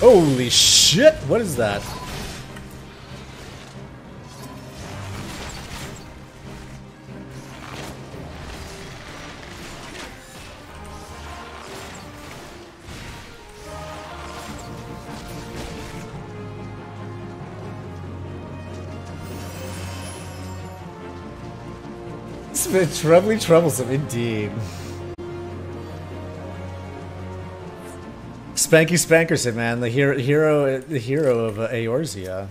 Holy shit! What is that? It's been trebly troublesome indeed. Spanky Spankerson, man, the hero, the hero of uh, Eorzea.